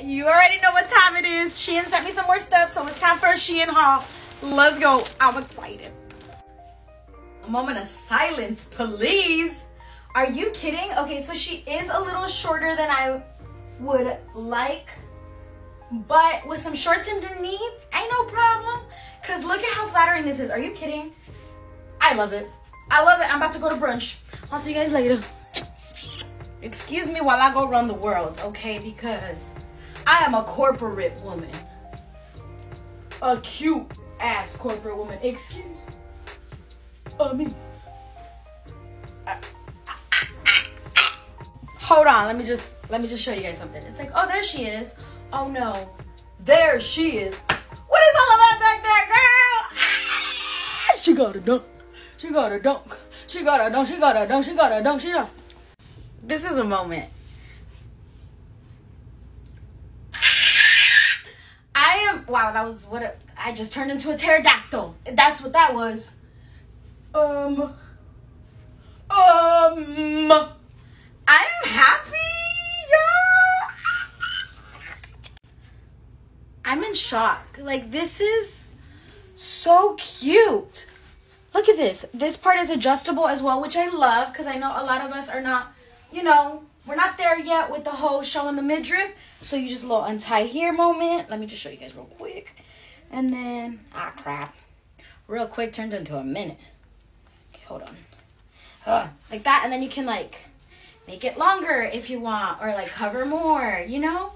You already know what time it is. Shein sent me some more stuff, so it's time for a Shein haul. Let's go. I'm excited. A moment of silence, please. Are you kidding? Okay, so she is a little shorter than I would like, but with some shorts underneath, ain't no problem. Cause look at how flattering this is. Are you kidding? I love it. I love it. I'm about to go to brunch. I'll see you guys later. Excuse me while I go run the world, okay? Because I am a corporate woman. A cute ass corporate woman. Excuse uh, me. Hold on, let me just let me just show you guys something. It's like, oh, there she is. Oh no, there she is. What is all that back there, girl? Ah, she got a dunk. She got a dunk. She got a dunk. She got a dunk. She got a dunk. She got. a dunk. This is a moment. I am. Wow, that was what a, I just turned into a pterodactyl. That's what that was. Um. Um. I'm happy, y'all. I'm in shock. Like, this is so cute. Look at this. This part is adjustable as well, which I love because I know a lot of us are not, you know, we're not there yet with the whole showing the midriff. So you just little untie here moment. Let me just show you guys real quick. And then, ah, crap. Real quick turned into a minute. Okay, hold on. Ugh, like that. And then you can like make it longer if you want or like cover more, you know?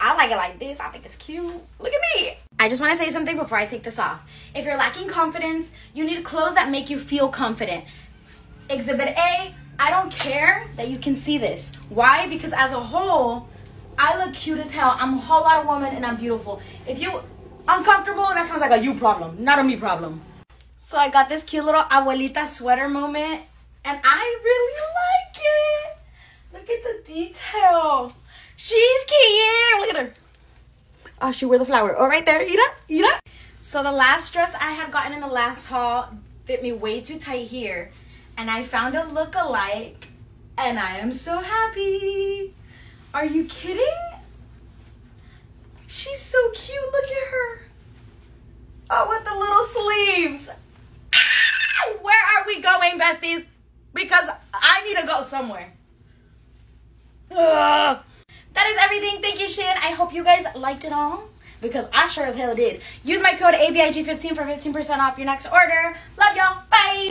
I like it like this. I think it's cute. Look at me. I just want to say something before I take this off. If you're lacking confidence, you need clothes that make you feel confident. Exhibit A, I don't care that you can see this. Why? Because as a whole, I look cute as hell. I'm a whole lot of woman and I'm beautiful. If you uncomfortable, that sounds like a you problem, not a me problem. So I got this cute little abuelita sweater moment and I really like it. Look at the detail. She's cute. Look at her. Oh, she wear the flower. Oh, right there. Ida, Ida. So the last dress I had gotten in the last haul fit me way too tight here. And I found a look-alike. And I am so happy. Are you kidding? She's so cute. Look at her. Oh, with the little sleeves. Ah, where are we going, besties? Because I need to go somewhere. Ugh. That is everything. Thank you, Shan. I hope you guys liked it all because I sure as hell did. Use my code ABIG15 for 15% off your next order. Love y'all. Bye.